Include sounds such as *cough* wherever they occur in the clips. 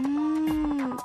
んうん。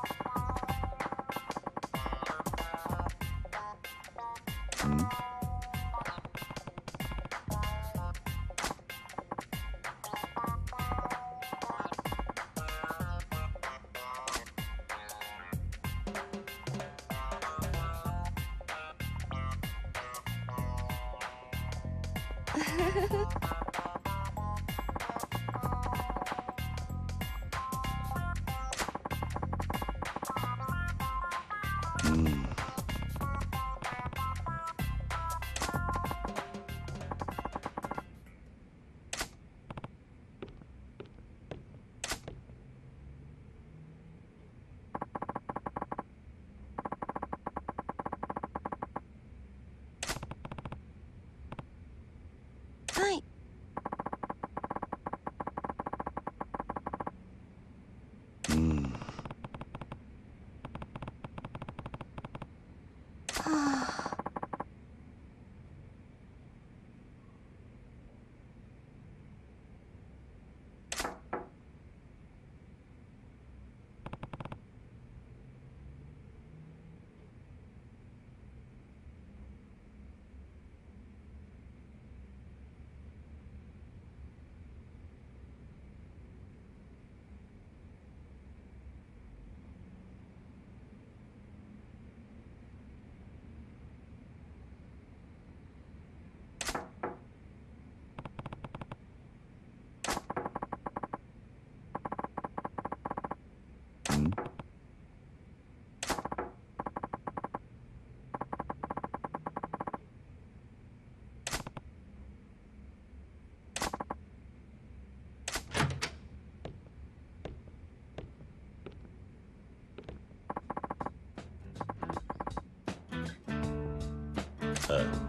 あ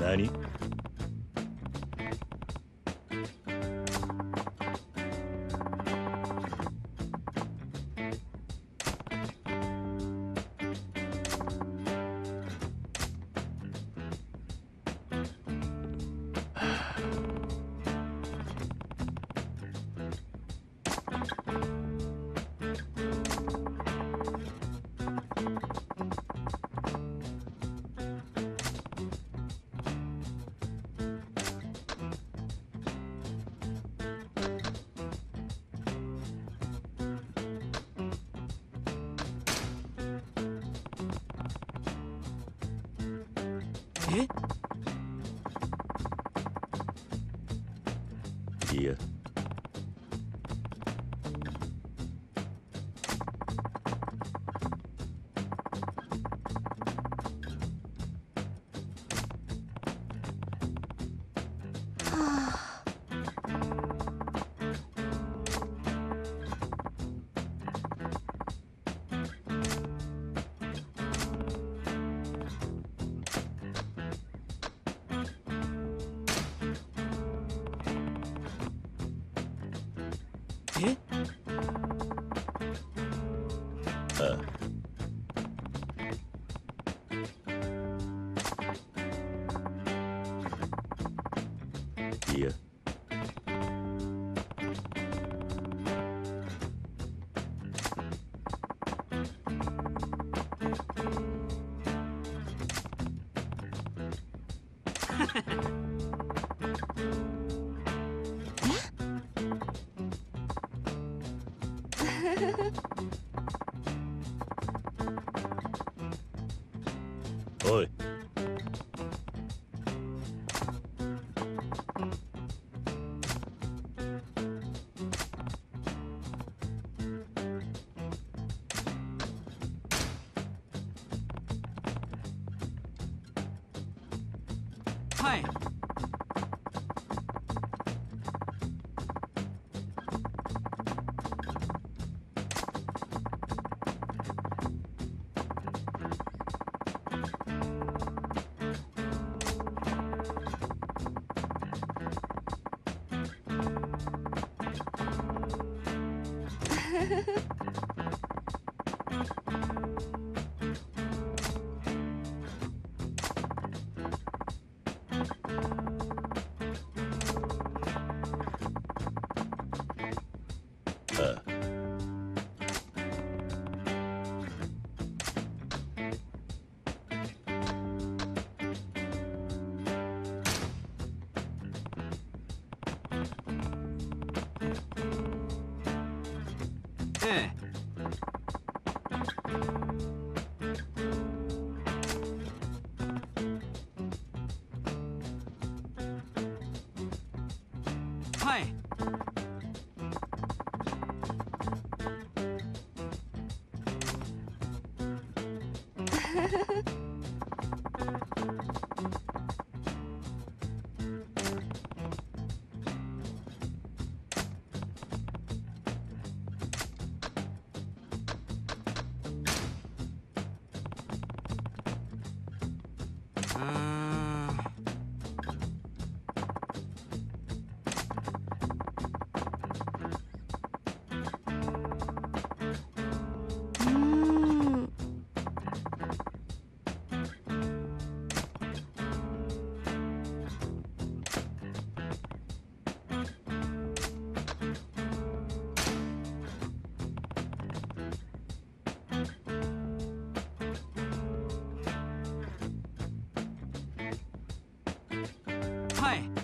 何？dia. *laughs* time. *laughs* ね嗨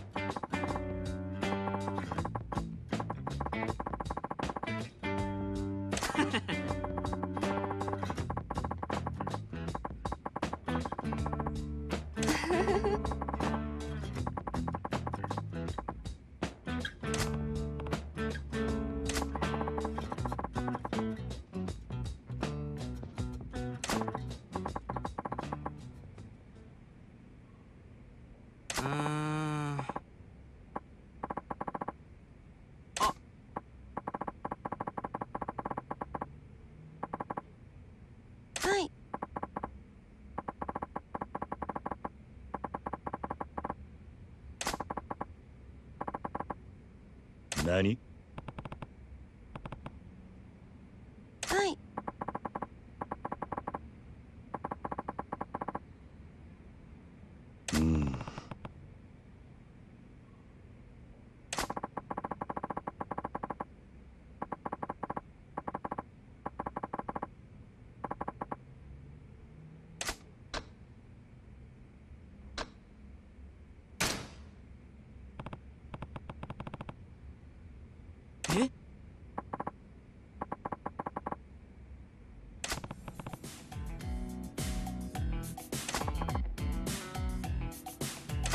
何？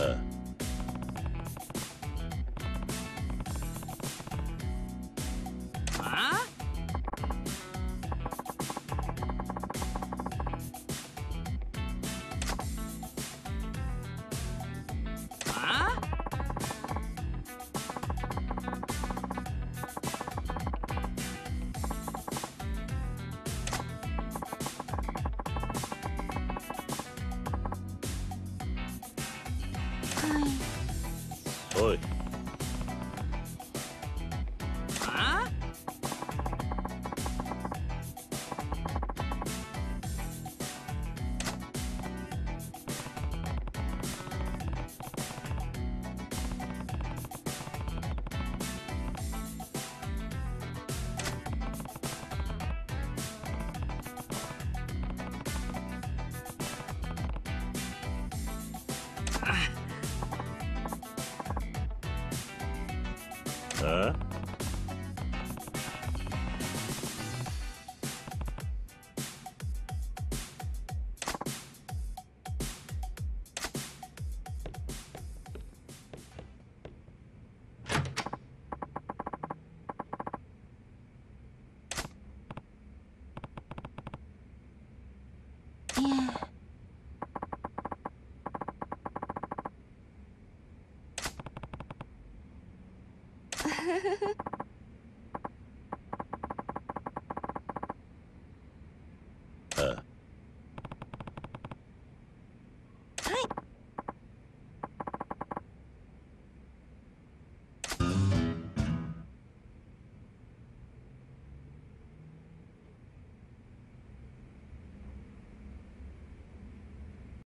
her. Huh?